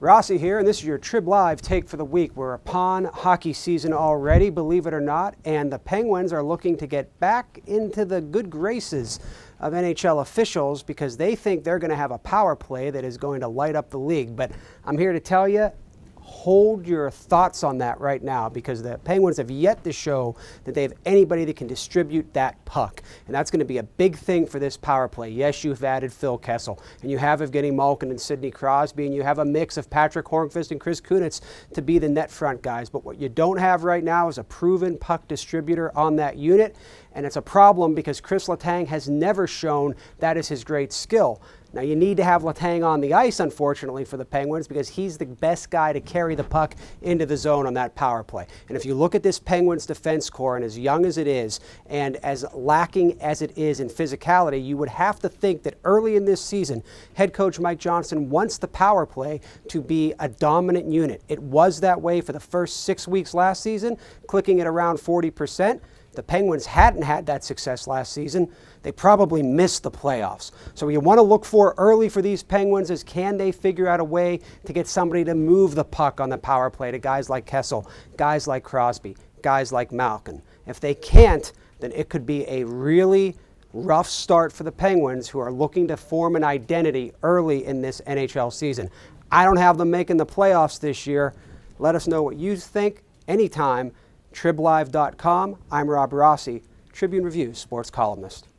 Rossi here, and this is your Trib Live take for the week. We're upon hockey season already, believe it or not, and the Penguins are looking to get back into the good graces of NHL officials because they think they're going to have a power play that is going to light up the league. But I'm here to tell you, hold your thoughts on that right now because the Penguins have yet to show that they have anybody that can distribute that puck. And that's going to be a big thing for this power play. Yes, you've added Phil Kessel, and you have Evgeny Malkin and Sidney Crosby, and you have a mix of Patrick Hornqvist and Chris Kunitz to be the net front guys. But what you don't have right now is a proven puck distributor on that unit. And it's a problem because Chris Letang has never shown that is his great skill. Now, you need to have Letang on the ice, unfortunately, for the Penguins because he's the best guy to carry the puck into the zone on that power play. And if you look at this Penguins defense corps, and as young as it is, and as lacking as it is in physicality, you would have to think that early in this season, head coach Mike Johnston wants the power play to be a dominant unit. It was that way for the first six weeks last season, clicking at around 40%. The Penguins hadn't had that success last season. They probably missed the playoffs. So what you want to look for early for these Penguins is can they figure out a way to get somebody to move the puck on the power play to guys like Kessel, guys like Crosby, guys like Malkin. If they can't, then it could be a really rough start for the Penguins who are looking to form an identity early in this NHL season. I don't have them making the playoffs this year. Let us know what you think anytime triblive.com. I'm Rob Rossi, Tribune Review sports columnist.